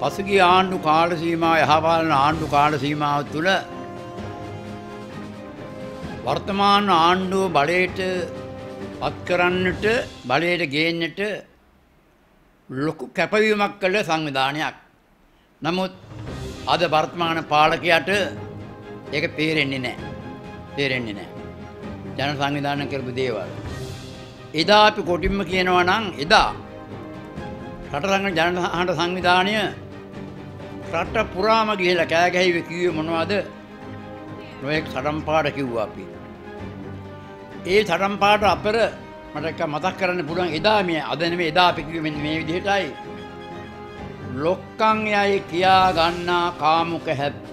පසුගිය ආණ්ඩු කාල සීමාව යහපාලන ආණ්ඩු කාල සීමාව තුළ වර්තමාන ආණ්ඩුව බලයට පත් කරන්නට බලයට ගේන්නට ලොකු කැපවීමක් කළ සංවිධානයක්. නමුත් අද වර්තමාන පාලකයට ඒක පේරෙන්නේ නෑ. තේරෙන්නේ නෑ. ජන සංවිධානය කරපු දේවල්. එදා අපි කොටින්ම කියනවා නම් එදා රටරංග ජනහට සංවිධානය රට පුරාම ගිහිලා කෑ ගැහිව කිව්වේ මොනවද? නොයෙක් සටන්පාඩ කිව්වා අපි. ඒ සටන්පාඩ අතර මට එක මතක් කරන්න පුළුවන් එදා මේ අද නෙමෙයි එදා අපි කිව්වේ මෙන්න මේ විදිහටයි. ලොක්කන් යයි කියා ගන්නා කාමුක හැප්ප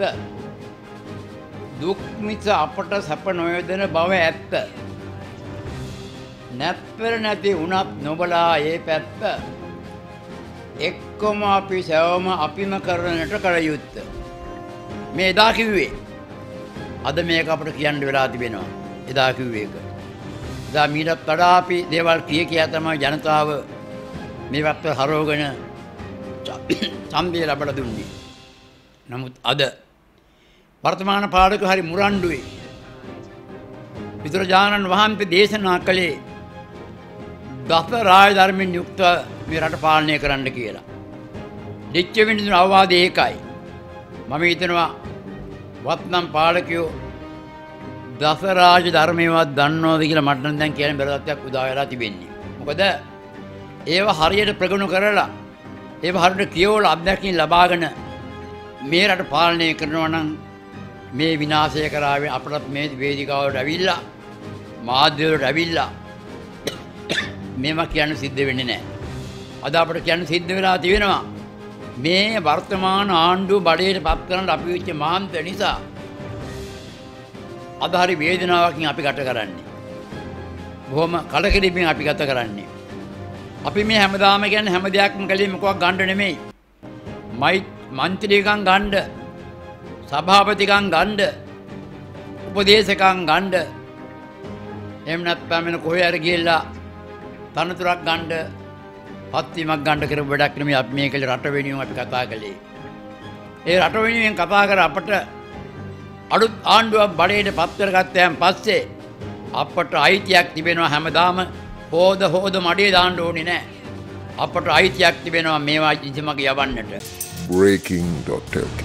දුක් මිස අපට සැප නොයදෙන බව ඇත්ත. නැත්පර නැති වුණත් නොබලා ඒ පැත්ත එක්කොම අපි සැවම අපිම කරනට කළ යුත්ත. මේ එදා කිව්වේ. අද මේක අපට කියන්න වෙලා තිබෙනවා. එදා කිව්වේ එක. එදා මීටත් වඩා අපි දේවල් කිය කියා තමයි ජනතාව මේ වත්ව හරෝගෙන ඡන්දය ලබලා දුන්නේ. නමුත් අද වර්තමාන පාලක හරි මුරණ්ඩුවේ බුදුරජාණන් වහන්සේ දේශනා කළේ දස රාජධර්මෙන් යුක්ත මේ රට පාලනය කරන්න කියලා. දිච්ච විනිදුන අවවාද ඒකයි. මම හිතනවා වත්නම් පාලකයෝ දස රාජ ධර්මයවත් දන්නවද කියලා මට නම් දැන් කියන්න බැරි තත්ත්වයක් උදා වෙලා තිබෙන්නේ. මොකද ඒව හරියට ප්‍රගුණ කරලා ඒව හරියට කියවලා අත්දැකීම් ලබාගෙන මේ රට පාලනය කරනවා නම් මේ විනාශය කරාවේ අපටත් මේ වේදිකාවට ඇවිල්ලා මාධ්‍යවලට ඇවිල්ලා මේවා කියන්න සිද්ධ වෙන්නේ නැහැ. අද අපට කියන්න සිද්ධ වෙලා තියෙනවා. මේ වර්තමාන ආණ්ඩුව බඩේට පත් කරන්න අපි වෙච්ච මාන්ත නිසා අද හරි වේදනාවකින් අපි ගත කරන්නේ. බොහොම කලකිරීමෙන් අපි ගත කරන්නේ. අපි මේ හැමදාම කියන්නේ හැම දෙයක්ම කලේ මොකක් ගන්න නෙමෙයි. මයි මන්ත්‍රීකම් ගන්න, සභාපතිකම් ගන්න, උපදේශකම් ගන්න. එහෙම නැත්නම් මෙන්න කොහේ හරි ගිහිල්ලා තනතුරක් ගන්න පත්වීමක් ගන්න කරපු වැඩක් නෙමෙයි අපි මේ කලේ රට වෙනුවෙන් අපි කතා කළේ. ඒ රට වෙනුවෙන් කතා කර අපට අලුත් ආණ්ඩුවක් බඩේට පත් කරගත්තයන් පස්සේ අපට අයිතියක් තිබෙනවා හැමදාම හෝද හෝද මඩේ දාන්න ඕනේ නැහැ. අපට අයිතියක් තිබෙනවා මේවා ඉතිමග යවන්නට. breaking.lk